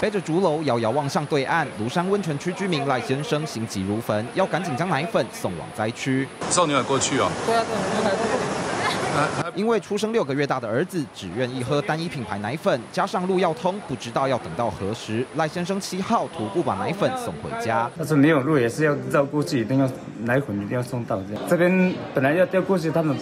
背着竹篓，遥遥望向对岸，庐山温泉区居民赖先生心急如焚，要赶紧将奶粉送往灾区。送牛奶过去哦。对啊，对，牛奶都。因为出生六个月大的儿子只愿意喝单一品牌奶粉，加上路要通，不知道要等到何时。赖先生七号徒步把奶粉送回家。但是没有路也是要绕过去，一定要奶粉一定要送到这样。这边本来要调过去，他们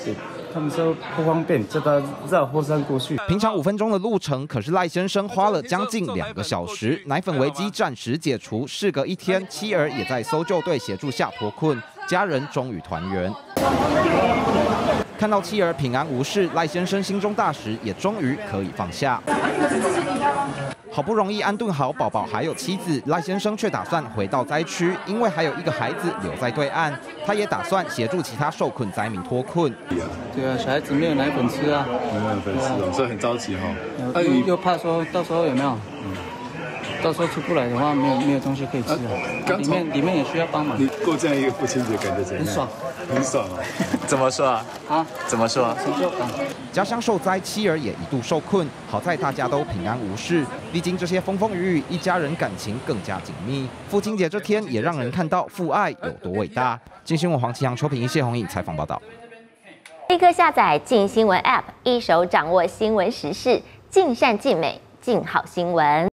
他们说不方便，叫他绕后山过去。平常五分钟的路程，可是赖先生花了将近两个小时。奶粉危机暂时解除，事隔一天，妻儿也在搜救队协助下脱困，家人终于团圆。看到妻儿平安无事，赖先生心中大石也终于可以放下。好不容易安顿好宝宝还有妻子，赖先生却打算回到灾区，因为还有一个孩子留在对岸，他也打算协助其他受困灾民脱困。对啊，小孩子没有奶粉吃啊，没有奶粉吃，所以很着急哈。又又怕说到时候有没有？到时候出不来的话，没有没有东西可以吃啊。里面里面也需要帮忙。你过这样一个父亲节，感觉怎样？很爽，很爽啊！怎么说啊？啊？怎么说？成就感。家乡受灾，妻儿也一度受困，好在大家都平安无事。历经这些风风雨雨，一家人感情更加紧密。父亲节这天，也让人看到父爱有多伟大。金新闻黄启阳、邱平、谢红颖采访报道。立刻下载静新闻 App，一手掌握新闻时事，尽善尽美，尽好新闻。